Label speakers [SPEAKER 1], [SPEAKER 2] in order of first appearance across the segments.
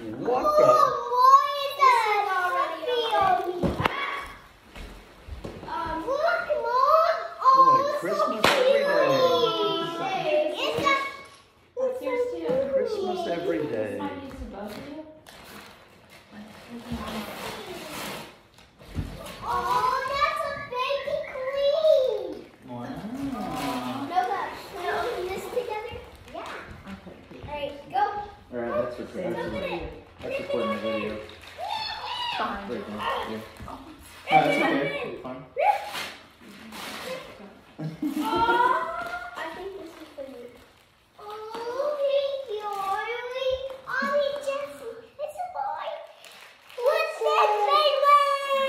[SPEAKER 1] What the?
[SPEAKER 2] Why is that already look, Mom.
[SPEAKER 1] Boy, Christmas
[SPEAKER 2] so
[SPEAKER 1] every
[SPEAKER 2] cute. Is that?
[SPEAKER 3] That's yours too.
[SPEAKER 1] Christmas every day.
[SPEAKER 3] Might use the both of you.
[SPEAKER 2] Oh, that's a baby queen.
[SPEAKER 1] Wow.
[SPEAKER 2] No, but can I open this together? Yeah.
[SPEAKER 3] Okay.
[SPEAKER 2] All right, go.
[SPEAKER 1] All right, that's recording.
[SPEAKER 2] Open
[SPEAKER 1] That's, that's recording the video. There you. Yeah. Oh, that's okay. Fine.
[SPEAKER 2] I think this is for you. Thank you, Orly. Ollie, Jesse, it's a boy. What's that big one?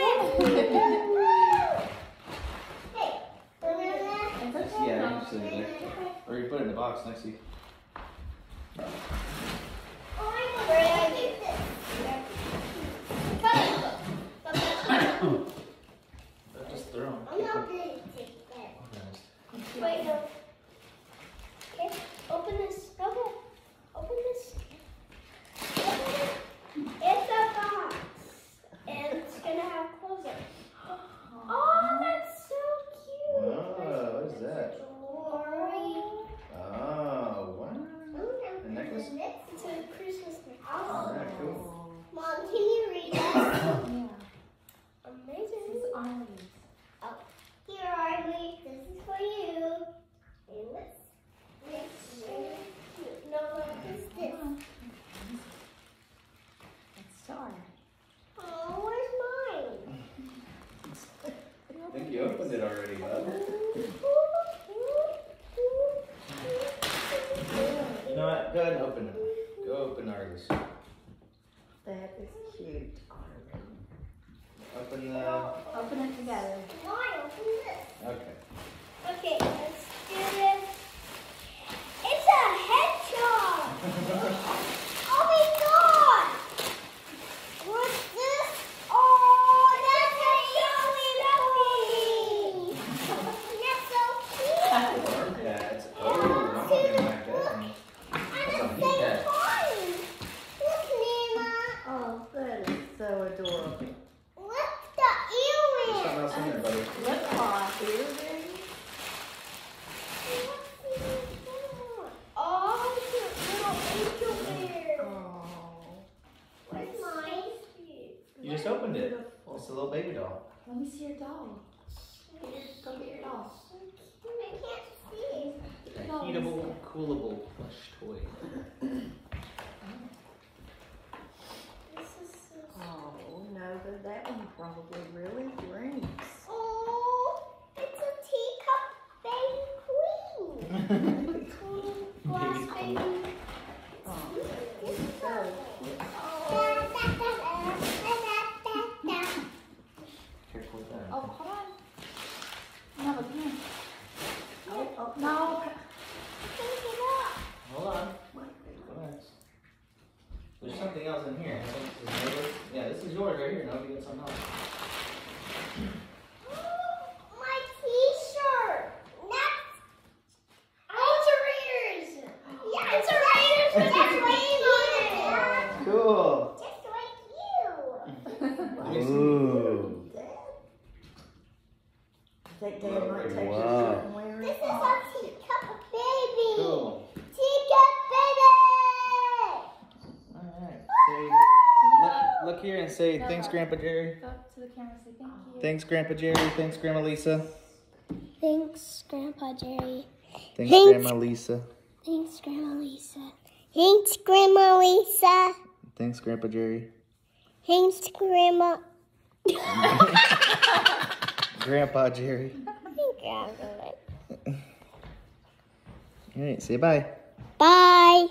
[SPEAKER 2] Hey, banana.
[SPEAKER 3] It's okay.
[SPEAKER 1] Yeah, you can sit it there. Or you put it in the box next to you.
[SPEAKER 2] Oh, I know where I get this. Come.
[SPEAKER 1] Just throw them.
[SPEAKER 2] I'm not going to take that. Wait, no. Okay, open this. Go ahead. Open this. Open it. It's a box. And it's gonna have closer. Oh, that's so cute.
[SPEAKER 1] Wow, what is that?
[SPEAKER 2] Jewelry.
[SPEAKER 1] Oh, wow. A necklace?
[SPEAKER 2] It's a Christmas necklace.
[SPEAKER 1] All right, cool.
[SPEAKER 2] Mom, can you read that?
[SPEAKER 3] Yeah.
[SPEAKER 2] Amazing.
[SPEAKER 3] This is Arlie's.
[SPEAKER 2] Here, Arlie. This is for you. And this. This. No, what is this?
[SPEAKER 3] It's to Arlie.
[SPEAKER 2] Oh, where's mine?
[SPEAKER 1] I think you opened it already, bud. You know what? Go ahead and open it. Go open ours.
[SPEAKER 4] That is cute, Arlie.
[SPEAKER 1] Open the.
[SPEAKER 3] Open it together.
[SPEAKER 2] Why open this?
[SPEAKER 1] Okay.
[SPEAKER 2] Okay, let's do this. It's a hedgehog. oh my god! What's this? Oh, that's a yummy That's so cute.
[SPEAKER 1] More cats. Oh, I'm looking like that.
[SPEAKER 2] At the same time. Look, Nima.
[SPEAKER 4] Oh, that is so adorable.
[SPEAKER 2] Look the
[SPEAKER 1] There's something
[SPEAKER 2] earring.
[SPEAKER 1] else in there, buddy.
[SPEAKER 4] Lip gloss, earrings.
[SPEAKER 2] It's a little angel bear. Where's mine?
[SPEAKER 1] You just opened it.
[SPEAKER 4] beautiful.
[SPEAKER 1] It's a little baby doll.
[SPEAKER 3] Let me see your doll. Go get your doll.
[SPEAKER 2] I can't see.
[SPEAKER 1] A heatable, coolable plush toy.
[SPEAKER 2] This is so
[SPEAKER 4] Oh, no, but that one probably really drinks.
[SPEAKER 2] Oh, it's a teacup baby queen. Glass
[SPEAKER 1] Baby queen.
[SPEAKER 2] baby.
[SPEAKER 4] Oh, it's so cute.
[SPEAKER 1] Careful with that.
[SPEAKER 3] Oh, hold on. No, but here.
[SPEAKER 4] Oh, oh,
[SPEAKER 3] No.
[SPEAKER 1] Hold on. Relax. There's in here. I think this is. Yeah, this is yours right here. No, you got something else.
[SPEAKER 2] My t-shirt. That's it's. Yeah, it's a Raiders. But that's name on it.
[SPEAKER 1] Cool.
[SPEAKER 2] Just like you.
[SPEAKER 1] Ooh.
[SPEAKER 4] Dad? I think Dad might take
[SPEAKER 1] Wow.
[SPEAKER 4] shirt and wear
[SPEAKER 2] This
[SPEAKER 4] it.
[SPEAKER 2] is a teacup baby.
[SPEAKER 1] Cool.
[SPEAKER 2] Teacup baby.
[SPEAKER 1] Alright. Say, look, look here and say
[SPEAKER 3] No,
[SPEAKER 1] thanks. Grandpa Jerry.
[SPEAKER 3] Go to the camera and say thank you.
[SPEAKER 1] Thanks, Grandpa Jerry. Thanks, Grandma Lisa.
[SPEAKER 2] Thanks, Grandpa Jerry.
[SPEAKER 1] Thanks,
[SPEAKER 2] Thanks.
[SPEAKER 1] Grandma Lisa.
[SPEAKER 2] Thanks, Grandma Lisa. Thanks, Grandma Lisa.
[SPEAKER 1] Thanks, Grandpa Jerry.
[SPEAKER 2] Thanks, Grandma.
[SPEAKER 1] Grandpa Jerry.
[SPEAKER 2] Grandma.
[SPEAKER 1] Alright, say bye.
[SPEAKER 2] Bye.